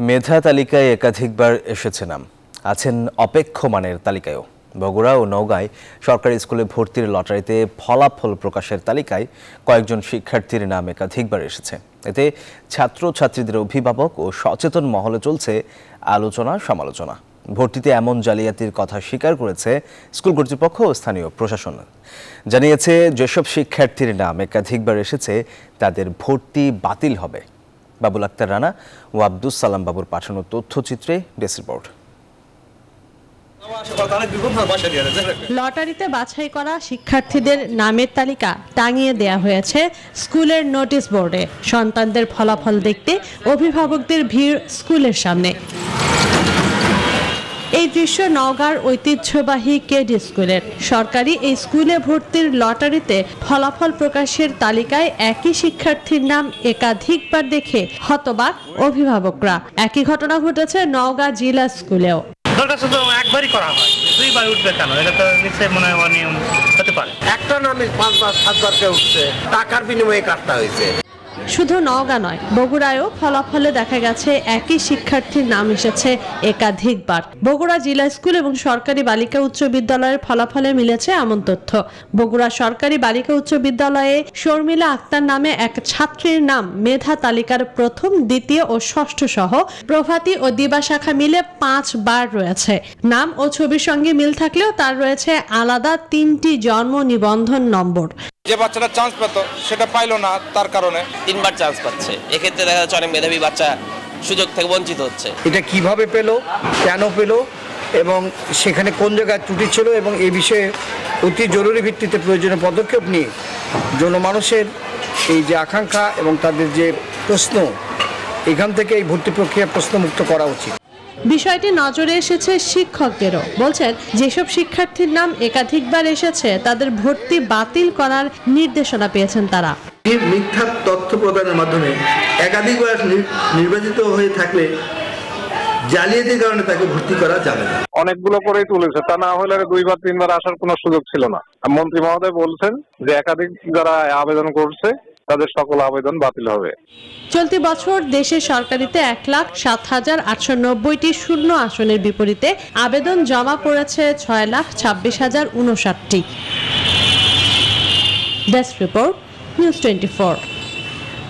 মেধা তালিকায় একাধিকবার এসেছে নাম। আছেন অপেক্ষমানের তালিকায়ও। বগুড়া ও নওগাঁয় সরকারি স্কুলে ভর্তির লটারিতে ফলাফল প্রকাশের তালিকায় কয়েকজন শিক্ষার্থীর নাম একাধিকবার এসেছে। এতে ছাত্রছাত্রীদের অভিভাবক ও সচেতন মহলে চলছে আলোচনা সমালোচনা। ভর্তিতে এমন জালিয়াতির কথা স্বীকার করেছে স্কুল কর্তৃপক্ষ ও স্থানীয় প্রশাসন। জানিয়েছে, যেসব শিক্ষার্থীর নাম একাধিকবার এসেছে, তাদের ভর্তি বাতিল হবে। বাবুল আক্তার রানা ও আব্দুস সালাম বাবুর পাঠানো তথ্যচিত্রে ডেস্ক রিপোর্ট লটারিতে বাছাই করা শিক্ষার্থীদের নামের তালিকা টাঙিয়ে দেয়া হয়েছে স্কুলের নোটিশ বোর্ডে। সন্তানদের ফলাফল দেখতে অভিভাবকদের ভিড় স্কুলের সামনে। এই দৃশ্য নওগাঁর ঐতিহ্যবাহী কেডি স্কুলের। সরকারি এই স্কুলে ভর্তির লটারিতে ফলাফল প্রকাশের তালিকায় একই শিক্ষার্থীর নাম একাধিকবার দেখে হতবাক অভিভাবকরা। একই ঘটনা ঘটেছে নওগাঁ জেলা স্কুলেও। একবারই করা হয় দুইবার উঠবে কেন? এটা তো নিশ্চয়ই মনে হয় অনিয়ম হতে পারে। একটা নামে পাঁচবার সাতবার কে উঠছে। টাকার বিনিময়ে কাটটা হয়েছে। শুধু নওগাঁ নয়, বগুড়ায়ও ফলাফলে দেখা গেছে একই শিক্ষার্থীর নাম এসেছে একাধিকবার। বগুড়া জেলা স্কুল এবং সরকারি বালিকা উচ্চ বিদ্যালয়ের ফলাফলে মিলেছে এমন তথ্য। বগুড়া সরকারি বালিকা উচ্চ বিদ্যালয়ে শর্মিলা আক্তার নামে এক ছাত্রীর নাম মেধা তালিকার প্রথম, দ্বিতীয় ও ষষ্ঠ সহ প্রভাতী ও দিবা শাখা মিলে পাঁচ বার রয়েছে। নাম ও ছবির সঙ্গে মিল থাকলেও তার রয়েছে আলাদা তিনটি জন্ম নিবন্ধন নম্বর। যে বাচ্চাটা চান্স পেত সেটা পাইলো না তার কারণে। তিনবার চান্স পাচ্ছে। এক্ষেত্রে দেখা যাচ্ছে অনেক মেধাবী বাচ্চা সুযোগ থেকে বঞ্চিত হচ্ছে। এটা কীভাবে পেল কেন পেল এবং সেখানে কোন জায়গায় ত্রুটি ছিল এবং এই বিষয়ে অতি জরুরি ভিত্তিতে প্রয়োজনীয় পদক্ষেপ নিয়ে জনমানুষের এই যে আকাঙ্ক্ষা এবং তাদের যে প্রশ্ন এখান থেকে এই ভর্তি প্রক্রিয়া প্রশ্নমুক্ত করা উচিত। বিষয়টি নজরে এসেছে শিক্ষকদেরও। বলছেন যেসব শিক্ষার্থীর নাম একাধিকবার এসেছে তাদের ভর্তি বাতিল করার নির্দেশনা পেয়েছেন তারা। মিথ্যা তথ্য প্রদানের মাধ্যমে একাধিকবার নির্বাচিত হয়ে থাকলে জালিয়াতির কারণে তাকে ভর্তি করা যাবে না। অনেকগুলো করেই তুলেছে তা না হলে দুইবার তিনবার আসার কোনো সুযোগ ছিল না। মন্ত্রী মহোদয় বলছেন যে একাধিক যারা আবেদন করছে তাদের সকল আবেদন বাতিল হবে। চলতি বছর দেশে সরকারিতে এক লাখ সাত হাজার আটশো নব্বইটি শূন্য আসনের বিপরীতে আবেদন জমা পড়েছে ছয় লাখ ছাব্বিশ হাজার উনষাটটি ডেস্ক রিপোর্ট, নিউজ টোয়েন্টি